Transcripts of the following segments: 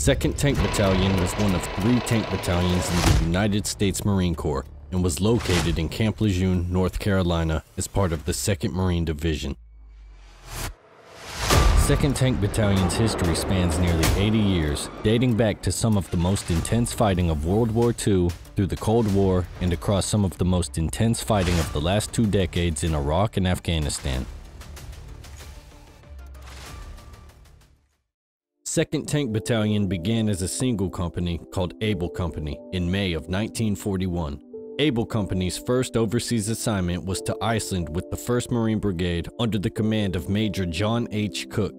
2nd Tank Battalion was one of three tank battalions in the United States Marine Corps and was located in Camp Lejeune, North Carolina as part of the 2nd Marine Division. 2nd Tank Battalion's history spans nearly 80 years, dating back to some of the most intense fighting of World War II, through the Cold War, and across some of the most intense fighting of the last two decades in Iraq and Afghanistan. 2nd Tank Battalion began as a single company called Able Company in May of 1941. Able Company's first overseas assignment was to Iceland with the 1st Marine Brigade under the command of Major John H. Cook.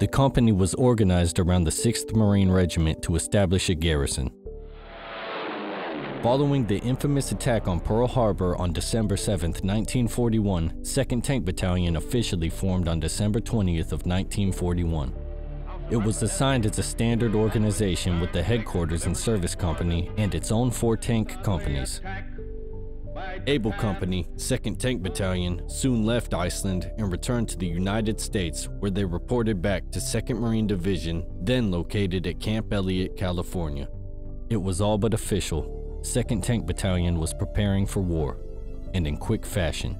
The company was organized around the 6th Marine Regiment to establish a garrison. Following the infamous attack on Pearl Harbor on December 7, 1941, 2nd Tank Battalion officially formed on December 20th of 1941. It was assigned as a standard organization with the headquarters and service company and its own four tank companies. Able Company, 2nd Tank Battalion, soon left Iceland and returned to the United States where they reported back to 2nd Marine Division, then located at Camp Elliott, California. It was all but official. 2nd Tank Battalion was preparing for war, and in quick fashion.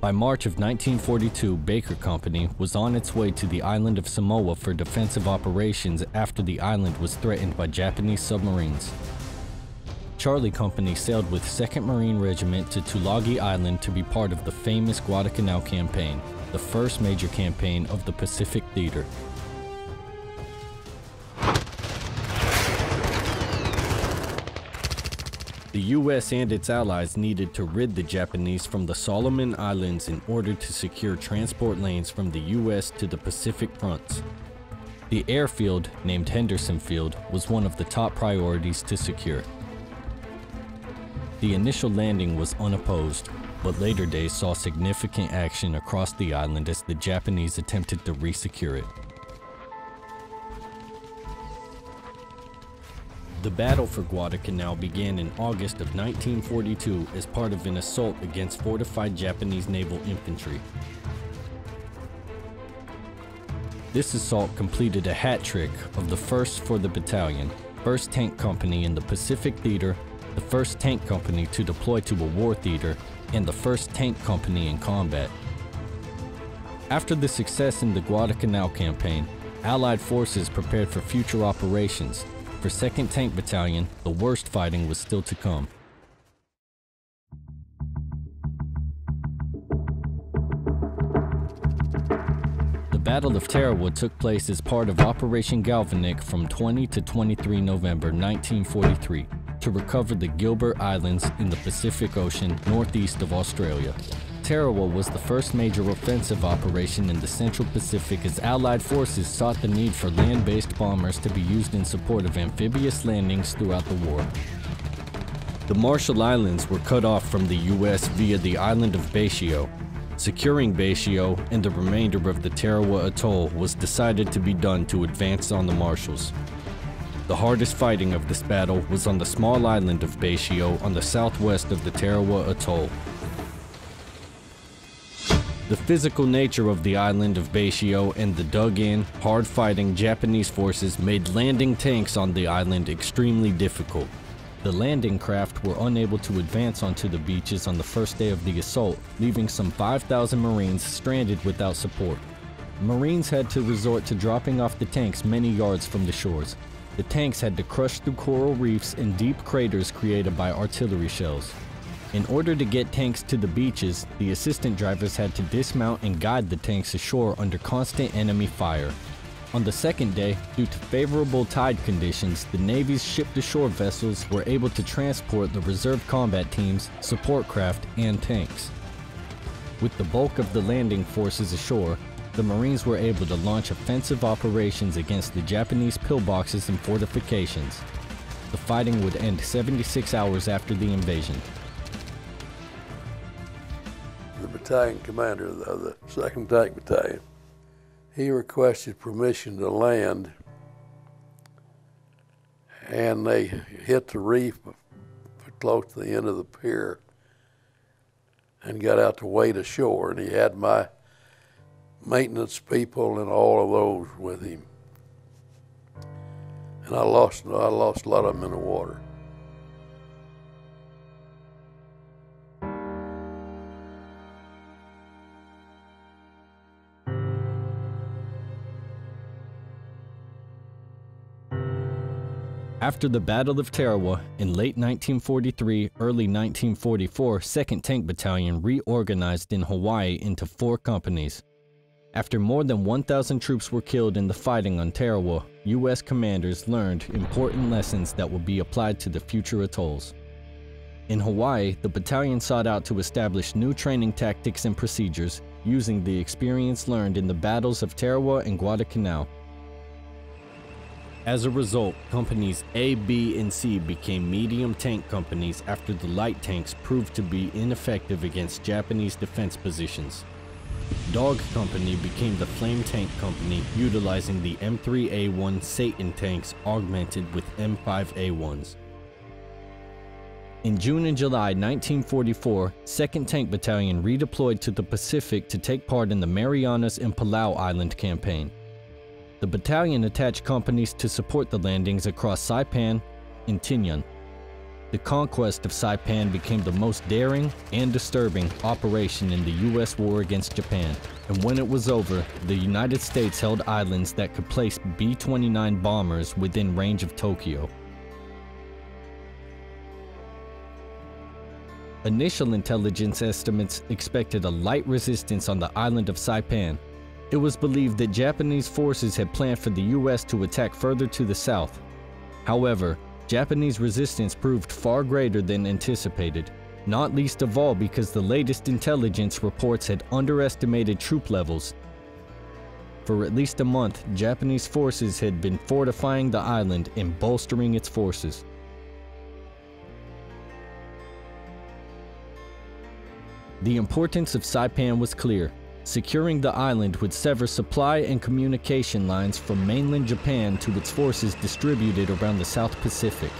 By March of 1942, Baker Company was on its way to the island of Samoa for defensive operations after the island was threatened by Japanese submarines. Charlie Company sailed with 2nd Marine Regiment to Tulagi Island to be part of the famous Guadalcanal Campaign, the first major campaign of the Pacific Theater. The US and its allies needed to rid the Japanese from the Solomon Islands in order to secure transport lanes from the US to the Pacific fronts. The airfield, named Henderson Field, was one of the top priorities to secure. The initial landing was unopposed, but later days saw significant action across the island as the Japanese attempted to resecure it. The battle for Guadalcanal began in August of 1942 as part of an assault against fortified Japanese naval infantry. This assault completed a hat trick of the first for the battalion, 1st Tank Company in the Pacific Theater, the 1st Tank Company to deploy to a war theater, and the 1st Tank Company in combat. After the success in the Guadalcanal campaign, Allied forces prepared for future operations, for 2nd Tank Battalion, the worst fighting was still to come. The Battle of Tarawa took place as part of Operation Galvanic from 20 to 23 November 1943 to recover the Gilbert Islands in the Pacific Ocean northeast of Australia. Tarawa was the first major offensive operation in the Central Pacific as Allied forces sought the need for land-based bombers to be used in support of amphibious landings throughout the war. The Marshall Islands were cut off from the U.S. via the island of Betio. Securing Betio and the remainder of the Tarawa Atoll was decided to be done to advance on the Marshalls. The hardest fighting of this battle was on the small island of Betio on the southwest of the Tarawa Atoll. The physical nature of the island of Betio and the dug-in, hard-fighting Japanese forces made landing tanks on the island extremely difficult. The landing craft were unable to advance onto the beaches on the first day of the assault, leaving some 5,000 Marines stranded without support. Marines had to resort to dropping off the tanks many yards from the shores. The tanks had to crush through coral reefs and deep craters created by artillery shells. In order to get tanks to the beaches, the assistant drivers had to dismount and guide the tanks ashore under constant enemy fire. On the second day, due to favorable tide conditions, the Navy's ship-to-shore vessels were able to transport the reserve combat teams, support craft, and tanks. With the bulk of the landing forces ashore, the Marines were able to launch offensive operations against the Japanese pillboxes and fortifications. The fighting would end 76 hours after the invasion battalion commander of the 2nd Tank Battalion. He requested permission to land, and they hit the reef close to the end of the pier and got out to wade ashore. And he had my maintenance people and all of those with him. and I lost I lost a lot of them in the water. After the Battle of Tarawa in late 1943, early 1944, 2nd Tank Battalion reorganized in Hawaii into four companies. After more than 1,000 troops were killed in the fighting on Tarawa, U.S. commanders learned important lessons that would be applied to the future atolls. In Hawaii, the battalion sought out to establish new training tactics and procedures using the experience learned in the battles of Tarawa and Guadalcanal. As a result, companies A, B, and C became medium tank companies after the light tanks proved to be ineffective against Japanese defense positions. Dog Company became the Flame Tank Company, utilizing the M3A1 Satan tanks augmented with M5A1s. In June and July 1944, 2nd Tank Battalion redeployed to the Pacific to take part in the Marianas and Palau Island campaign. The battalion attached companies to support the landings across Saipan and Tinian. The conquest of Saipan became the most daring and disturbing operation in the U.S. war against Japan, and when it was over, the United States held islands that could place B-29 bombers within range of Tokyo. Initial intelligence estimates expected a light resistance on the island of Saipan. It was believed that Japanese forces had planned for the US to attack further to the south. However, Japanese resistance proved far greater than anticipated, not least of all because the latest intelligence reports had underestimated troop levels. For at least a month, Japanese forces had been fortifying the island and bolstering its forces. The importance of Saipan was clear. Securing the island would sever supply and communication lines from mainland Japan to its forces distributed around the South Pacific.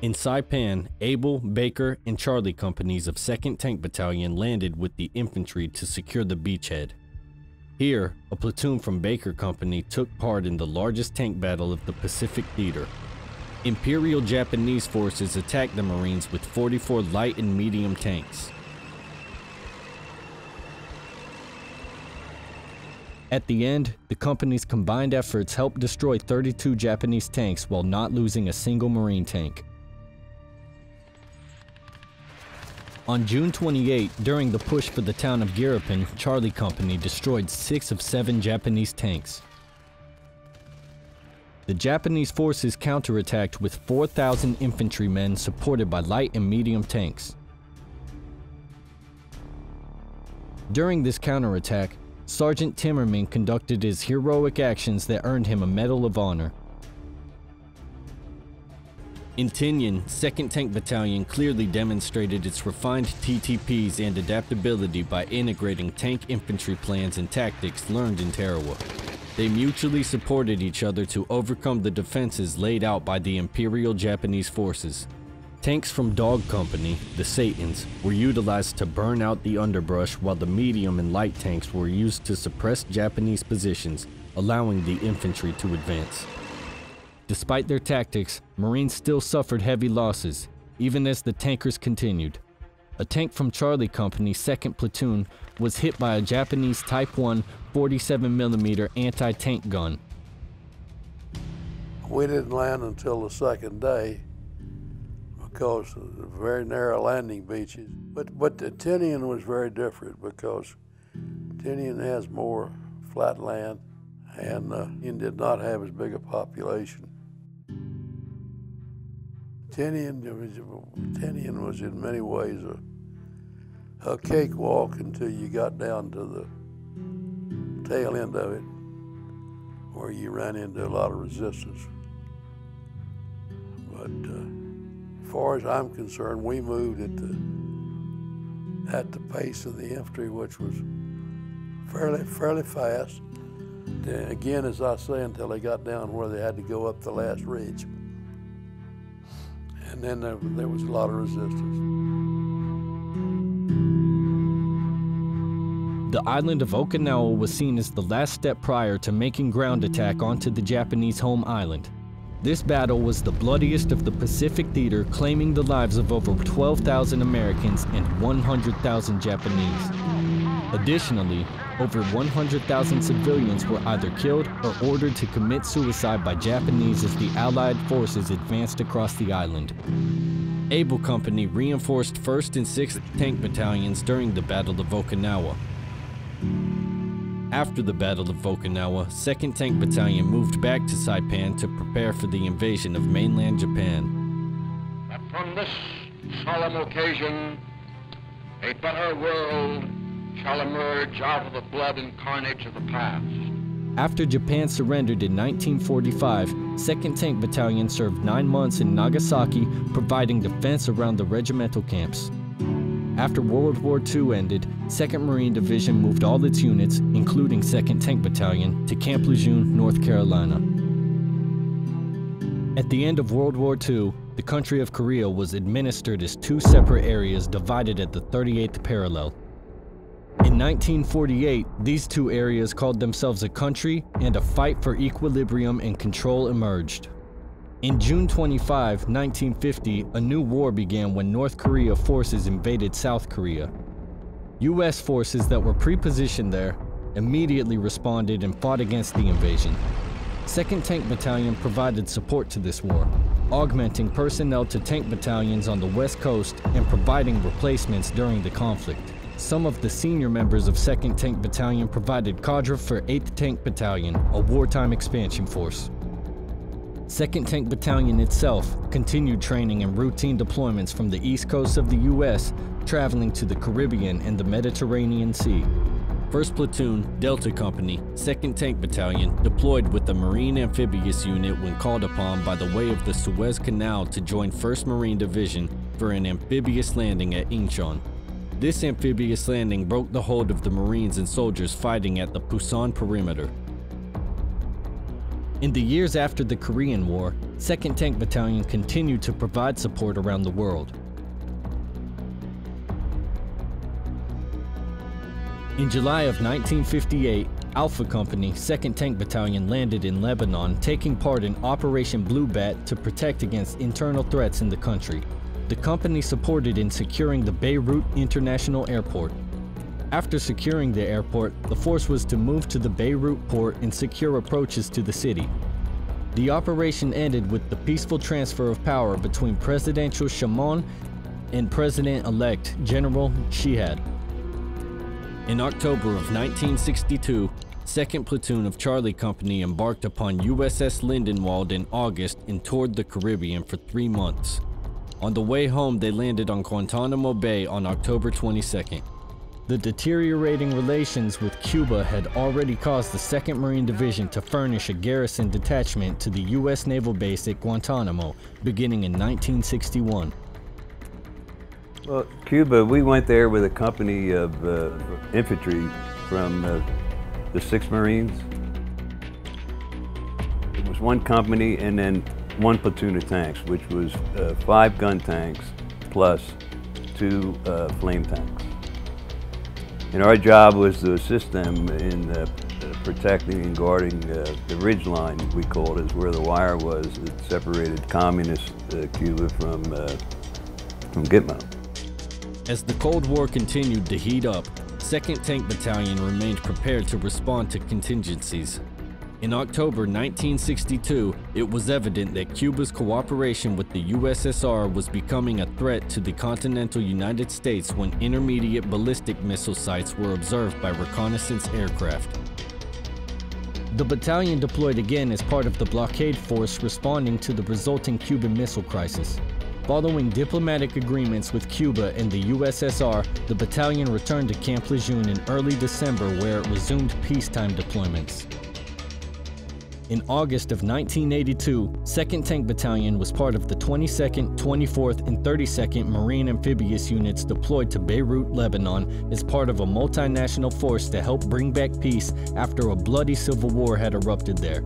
In Saipan, Able, Baker, and Charlie companies of 2nd Tank Battalion landed with the infantry to secure the beachhead. Here, a platoon from Baker Company took part in the largest tank battle of the Pacific Theater, Imperial Japanese forces attacked the Marines with 44 light and medium tanks. At the end, the company's combined efforts helped destroy 32 Japanese tanks while not losing a single Marine tank. On June 28, during the push for the town of Garapan, Charlie Company destroyed six of seven Japanese tanks. The Japanese forces counterattacked with 4,000 infantrymen supported by light and medium tanks. During this counterattack, Sergeant Timmerman conducted his heroic actions that earned him a Medal of Honor. In Tinian, 2nd Tank Battalion clearly demonstrated its refined TTPs and adaptability by integrating tank infantry plans and tactics learned in Tarawa. They mutually supported each other to overcome the defenses laid out by the Imperial Japanese forces. Tanks from Dog Company, the Satans, were utilized to burn out the underbrush while the medium and light tanks were used to suppress Japanese positions, allowing the infantry to advance. Despite their tactics, Marines still suffered heavy losses, even as the tankers continued. A tank from Charlie Company's 2nd Platoon was hit by a Japanese Type 1 47mm anti-tank gun. We didn't land until the second day because of the very narrow landing beaches. But, but the Tinian was very different because Tinian has more flat land and uh, did not have as big a population. Tinian, Tinian was in many ways a, a cakewalk until you got down to the tail end of it where you ran into a lot of resistance. But uh, as far as I'm concerned, we moved at the, at the pace of the infantry, which was fairly, fairly fast. And again, as I say, until they got down where they had to go up the last ridge. And then there, there was a lot of resistance. The island of Okinawa was seen as the last step prior to making ground attack onto the Japanese home island. This battle was the bloodiest of the Pacific theater, claiming the lives of over 12,000 Americans and 100,000 Japanese. Additionally, over 100,000 civilians were either killed or ordered to commit suicide by Japanese as the Allied forces advanced across the island. Able Company reinforced 1st and 6th Tank Battalions during the Battle of Okinawa. After the Battle of Okinawa, 2nd Tank Battalion moved back to Saipan to prepare for the invasion of mainland Japan. That from this solemn occasion, a better world shall emerge out of the blood and carnage of the past. After Japan surrendered in 1945, 2nd Tank Battalion served nine months in Nagasaki, providing defense around the regimental camps. After World War II ended, 2nd Marine Division moved all its units, including 2nd Tank Battalion, to Camp Lejeune, North Carolina. At the end of World War II, the country of Korea was administered as two separate areas divided at the 38th parallel. In 1948, these two areas called themselves a country, and a fight for equilibrium and control emerged. In June 25, 1950, a new war began when North Korea forces invaded South Korea. U.S. forces that were pre-positioned there immediately responded and fought against the invasion. 2nd Tank Battalion provided support to this war, augmenting personnel to tank battalions on the west coast and providing replacements during the conflict. Some of the senior members of 2nd Tank Battalion provided cadre for 8th Tank Battalion, a wartime expansion force. 2nd Tank Battalion itself continued training and routine deployments from the east coast of the U.S., traveling to the Caribbean and the Mediterranean Sea. 1st Platoon, Delta Company, 2nd Tank Battalion deployed with the Marine Amphibious Unit when called upon by the way of the Suez Canal to join 1st Marine Division for an amphibious landing at Incheon. This amphibious landing broke the hold of the Marines and soldiers fighting at the Pusan perimeter. In the years after the Korean War, 2nd Tank Battalion continued to provide support around the world. In July of 1958, Alpha Company, 2nd Tank Battalion landed in Lebanon, taking part in Operation Blue Bat to protect against internal threats in the country the company supported in securing the Beirut International Airport. After securing the airport, the force was to move to the Beirut port and secure approaches to the city. The operation ended with the peaceful transfer of power between Presidential Chamoun and President-elect General Chehab. In October of 1962, 2nd Platoon of Charlie Company embarked upon USS Lindenwald in August and toured the Caribbean for three months. On the way home, they landed on Guantanamo Bay on October 22nd. The deteriorating relations with Cuba had already caused the 2nd Marine Division to furnish a garrison detachment to the U.S. Naval Base at Guantanamo beginning in 1961. Well, Cuba, we went there with a company of uh, infantry from uh, the 6th Marines. It was one company and then one platoon of tanks, which was uh, five gun tanks plus two uh, flame tanks. And our job was to assist them in uh, protecting and guarding uh, the ridge line, we called it, where the wire was that separated communist uh, Cuba from, uh, from Gitmo. As the Cold War continued to heat up, 2nd Tank Battalion remained prepared to respond to contingencies. In October 1962, it was evident that Cuba's cooperation with the USSR was becoming a threat to the continental United States when intermediate ballistic missile sites were observed by reconnaissance aircraft. The battalion deployed again as part of the blockade force responding to the resulting Cuban Missile Crisis. Following diplomatic agreements with Cuba and the USSR, the battalion returned to Camp Lejeune in early December where it resumed peacetime deployments. In August of 1982, 2nd Tank Battalion was part of the 22nd, 24th, and 32nd Marine Amphibious Units deployed to Beirut, Lebanon as part of a multinational force to help bring back peace after a bloody civil war had erupted there.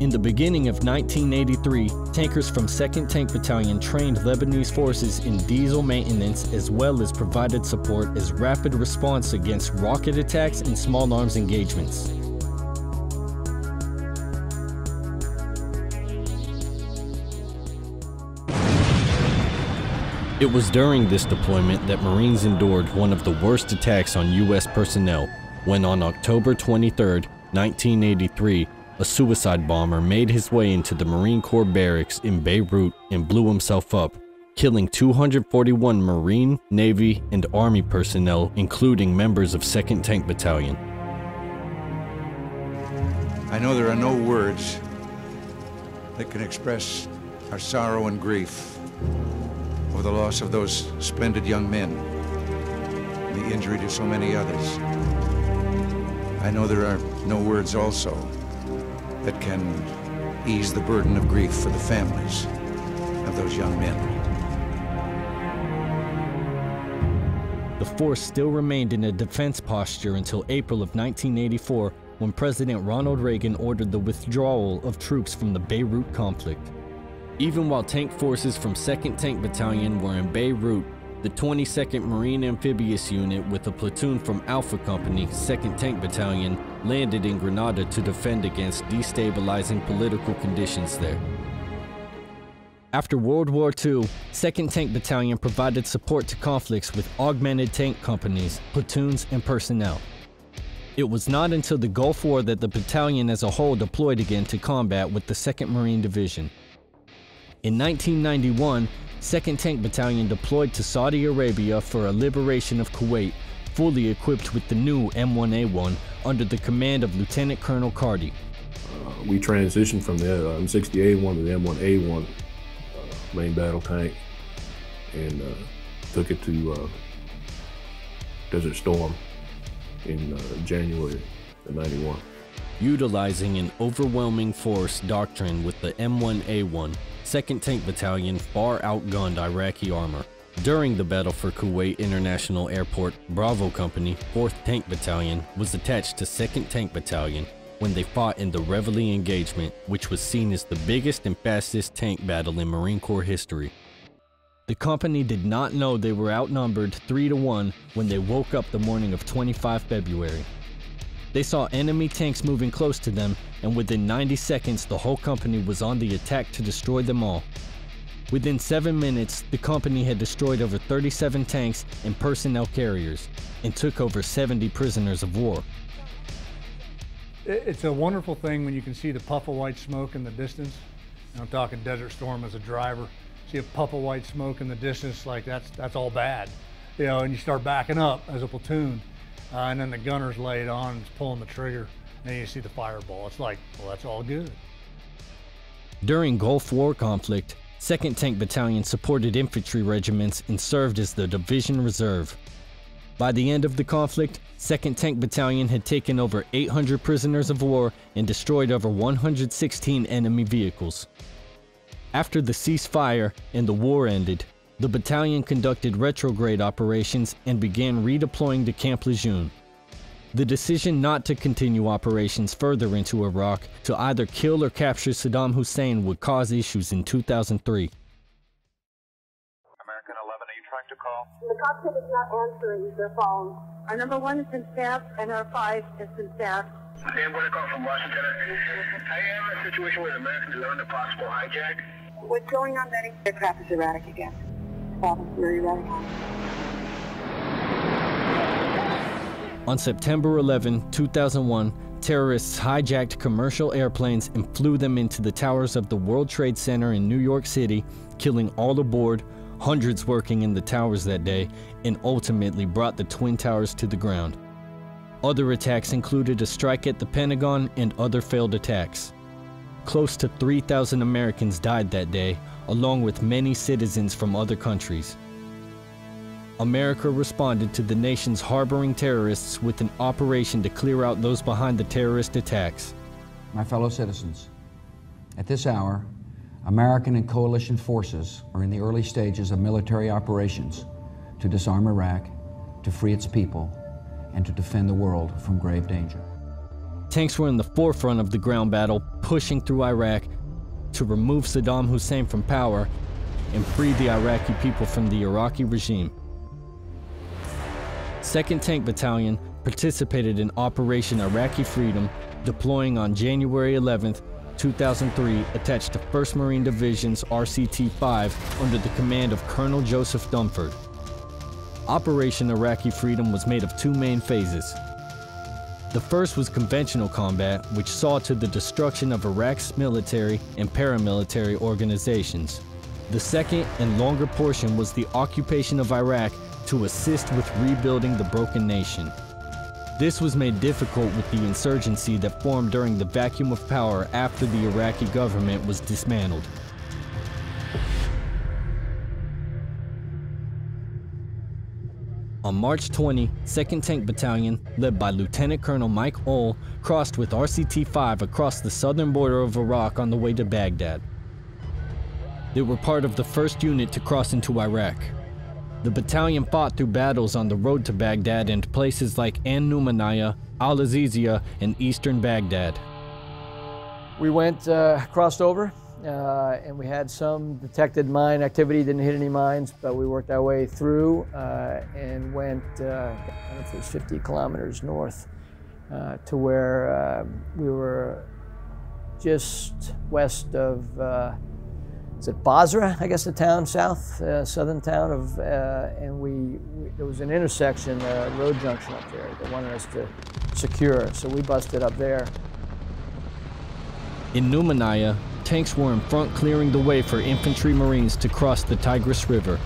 In the beginning of 1983, tankers from 2nd Tank Battalion trained Lebanese forces in diesel maintenance as well as provided support as rapid response against rocket attacks and small arms engagements. It was during this deployment that Marines endured one of the worst attacks on U.S. personnel when on October 23, 1983, a suicide bomber made his way into the Marine Corps barracks in Beirut and blew himself up, killing 241 Marine, Navy, and Army personnel, including members of 2nd Tank Battalion. I know there are no words that can express our sorrow and grief over the loss of those splendid young men, and the injury to so many others. I know there are no words also that can ease the burden of grief for the families of those young men. The force still remained in a defense posture until April of 1984 when President Ronald Reagan ordered the withdrawal of troops from the Beirut conflict. Even while tank forces from 2nd Tank Battalion were in Beirut, the 22nd Marine Amphibious Unit with a platoon from Alpha Company, 2nd Tank Battalion, landed in Grenada to defend against destabilizing political conditions there. After World War II, 2nd Tank Battalion provided support to conflicts with augmented tank companies, platoons, and personnel. It was not until the Gulf War that the battalion as a whole deployed again to combat with the 2nd Marine Division. In 1991, 2nd Tank Battalion deployed to Saudi Arabia for a liberation of Kuwait, fully equipped with the new M1A1 under the command of Lieutenant Colonel Carty. Uh, we transitioned from the uh, M60A1 to the M1A1 uh, main battle tank and uh, took it to uh, Desert Storm in uh, January of 91. Utilizing an overwhelming force doctrine with the M1A1, 2nd Tank Battalion far outgunned Iraqi armor. During the battle for Kuwait International Airport, Bravo Company, 4th Tank Battalion, was attached to 2nd Tank Battalion when they fought in the Reveille engagement, which was seen as the biggest and fastest tank battle in Marine Corps history. The company did not know they were outnumbered 3 to 1 when they woke up the morning of 25 February. They saw enemy tanks moving close to them, and within 90 seconds, the whole company was on the attack to destroy them all. Within seven minutes, the company had destroyed over 37 tanks and personnel carriers, and took over 70 prisoners of war. It's a wonderful thing when you can see the puff of white smoke in the distance. I'm talking Desert Storm as a driver. See a puff of white smoke in the distance, like that's that's all bad, you know. And you start backing up as a platoon, uh, and then the gunner's laid on, and pulling the trigger, and you see the fireball. It's like, well, that's all good. During Gulf War conflict, 2nd Tank Battalion supported infantry regiments and served as the Division Reserve. By the end of the conflict, 2nd Tank Battalion had taken over 800 prisoners of war and destroyed over 116 enemy vehicles. After the ceasefire and the war ended, the battalion conducted retrograde operations and began redeploying to Camp Lejeune. The decision not to continue operations further into Iraq to either kill or capture Saddam Hussein would cause issues in 2003. American 11, are you trying to call? The cockpit is not answering their phone. Our number one has been staffed and our five has been staffed. Hey, I'm going to call from Washington. I am in a situation with American 11, a possible hijack. What's going on, Betty? Aircraft is erratic again. On September 11, 2001, terrorists hijacked commercial airplanes and flew them into the towers of the World Trade Center in New York City, killing all aboard, hundreds working in the towers that day, and ultimately brought the Twin Towers to the ground. Other attacks included a strike at the Pentagon and other failed attacks. Close to 3,000 Americans died that day, along with many citizens from other countries. America responded to the nations harboring terrorists with an operation to clear out those behind the terrorist attacks. My fellow citizens, at this hour, American and coalition forces are in the early stages of military operations to disarm Iraq, to free its people, and to defend the world from grave danger. Tanks were in the forefront of the ground battle, pushing through Iraq to remove Saddam Hussein from power and free the Iraqi people from the Iraqi regime. 2nd Tank Battalion participated in Operation Iraqi Freedom, deploying on January 11, 2003, attached to 1st Marine Division's RCT 5 under the command of Colonel Joseph Dunford. Operation Iraqi Freedom was made of two main phases. The first was conventional combat, which saw to the destruction of Iraq's military and paramilitary organizations. The second and longer portion was the occupation of Iraq to assist with rebuilding the broken nation. This was made difficult with the insurgency that formed during the vacuum of power after the Iraqi government was dismantled. On March 20, 2nd Tank Battalion, led by Lieutenant Colonel Mike Oehl, crossed with RCT-5 across the southern border of Iraq on the way to Baghdad. They were part of the first unit to cross into Iraq. The battalion fought through battles on the road to Baghdad and places like An Numaniyah, Al Azizia, and eastern Baghdad. We went, uh, crossed over, uh, and we had some detected mine activity, didn't hit any mines, but we worked our way through uh, and went, uh, I don't know if it was 50 kilometers north uh, to where um, we were just west of, uh, is it Basra, I guess the town, south, uh, southern town of, and we, we, there was an intersection, a road junction up there that wanted us to secure, so we busted up there. In Numaniyah, tanks were in front clearing the way for infantry marines to cross the Tigris River.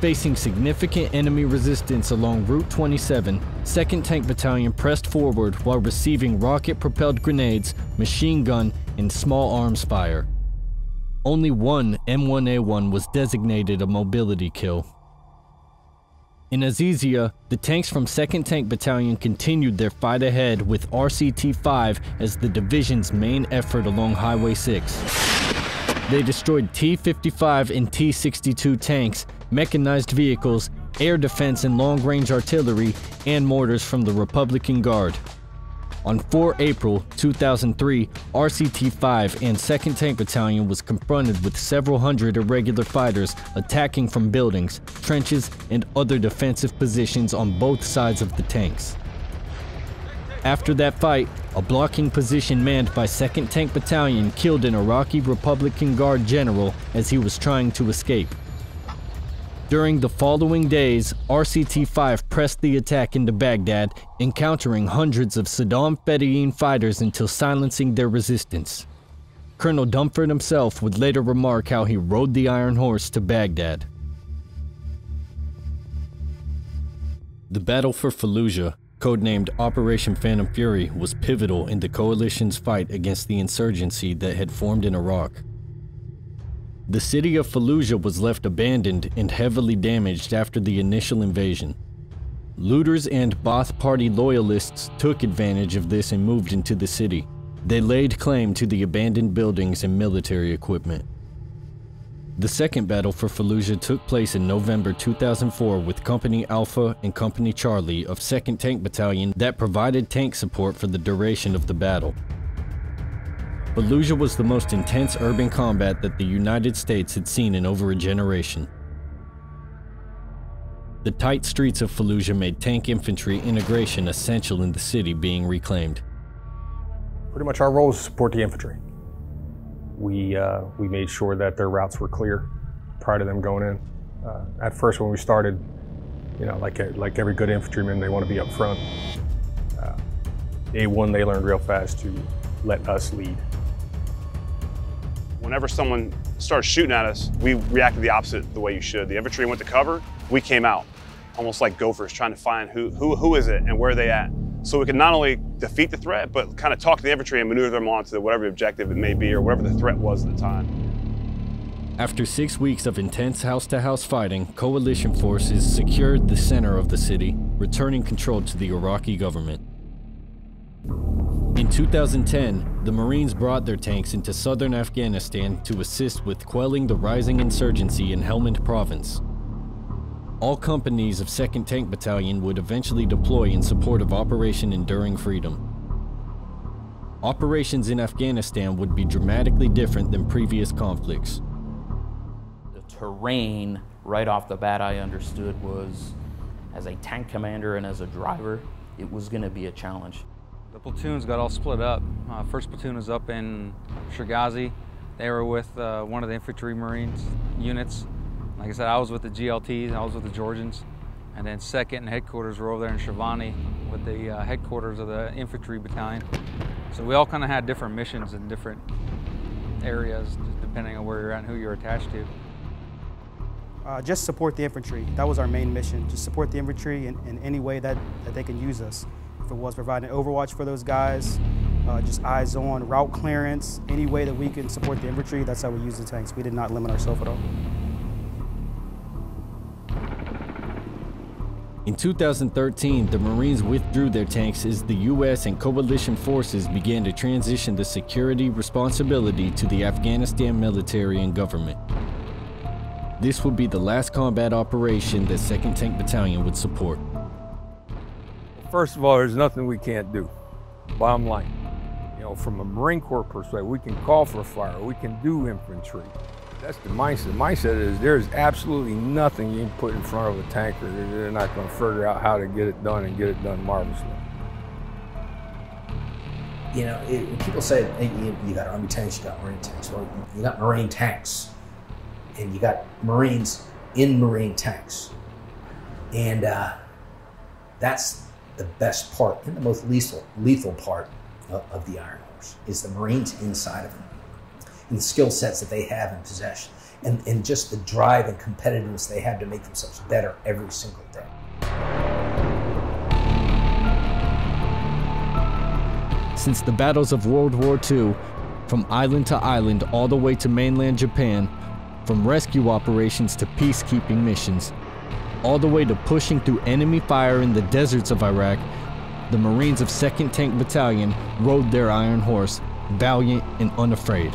Facing significant enemy resistance along Route 27, 2nd Tank Battalion pressed forward while receiving rocket-propelled grenades, machine gun, and small arms fire. Only one M1A1 was designated a mobility kill. In Azizia, the tanks from 2nd Tank Battalion continued their fight ahead with RCT-5 as the division's main effort along Highway 6. They destroyed T-55 and T-62 tanks, mechanized vehicles, air defense and long-range artillery, and mortars from the Republican Guard. On 4 April 2003, RCT-5 and 2nd Tank Battalion was confronted with several hundred irregular fighters attacking from buildings, trenches, and other defensive positions on both sides of the tanks. After that fight, a blocking position manned by 2nd Tank Battalion killed an Iraqi Republican Guard general as he was trying to escape. During the following days, RCT-5 pressed the attack into Baghdad, encountering hundreds of Saddam Fedayeen fighters until silencing their resistance. Colonel Dunford himself would later remark how he rode the Iron Horse to Baghdad. The battle for Fallujah, codenamed Operation Phantom Fury, was pivotal in the coalition's fight against the insurgency that had formed in Iraq. The city of Fallujah was left abandoned and heavily damaged after the initial invasion. Looters and Ba'ath Party loyalists took advantage of this and moved into the city. They laid claim to the abandoned buildings and military equipment. The second battle for Fallujah took place in November 2004 with Company Alpha and Company Charlie of 2nd Tank Battalion that provided tank support for the duration of the battle. Fallujah was the most intense urban combat that the United States had seen in over a generation. The tight streets of Fallujah made tank infantry integration essential in the city being reclaimed. Pretty much our role is to support the infantry. We, uh, we made sure that their routes were clear prior to them going in. Uh, at first when we started, you know, like, like every good infantryman, they want to be up front. Uh, A1, they learned real fast to let us lead. Whenever someone started shooting at us, we reacted the opposite the way you should. The infantry went to cover, we came out, almost like gophers, trying to find who, who, who is it and where are they at. So we could not only defeat the threat, but kind of talk to the infantry and maneuver them onto whatever objective it may be or whatever the threat was at the time. After six weeks of intense house-to-house fighting, coalition forces secured the center of the city, returning control to the Iraqi government. In 2010, the Marines brought their tanks into southern Afghanistan to assist with quelling the rising insurgency in Helmand province. All companies of 2nd Tank Battalion would eventually deploy in support of Operation Enduring Freedom. operations in Afghanistan would be dramatically different than previous conflicts. The terrain, right off the bat, I understood was as a tank commander and as a driver, it was going to be a challenge. The platoons got all split up. Uh, first platoon was up in Shergazi. They were with uh, one of the infantry marines units. Like I said, I was with the GLTs, I was with the Georgians. And then second and headquarters were over there in Shavani with the uh, headquarters of the infantry battalion. So we all kind of had different missions in different areas, depending on where you're at and who you're attached to. Uh, just support the infantry. That was our main mission. Just support the infantry in, in any way that, that they can use us. If it was providing overwatch for those guys, uh, just eyes on, route clearance, any way that we can support the infantry, that's how we use the tanks. We did not limit ourselves at all. In 2013, the Marines withdrew their tanks as the US and coalition forces began to transition the security responsibility to the Afghanistan military and government. This would be the last combat operation that 2nd Tank Battalion would support. First of all, there's nothing we can't do. Bottom line. You know, from a Marine Corps perspective, we can call for fire, we can do infantry. That's the mindset. The mindset is there's absolutely nothing you can put in front of a tanker. They're not going to figure out how to get it done and get it done marvelously. You know, it, people say hey, you, you, got Army tanks, you got Marine tanks. Well, you got Marine tanks, and you got Marines in Marine tanks, and uh, that's the best part and the most lethal lethal part of, of the Iron Horse is the Marines inside of them and the skill sets that they have in possession and, and just the drive and competitiveness they have to make themselves better every single day. Since the battles of World War II, from island to island all the way to mainland Japan, from rescue operations to peacekeeping missions, all the way to pushing through enemy fire in the deserts of Iraq, the Marines of 2nd Tank Battalion rode their Iron Horse, valiant and unafraid.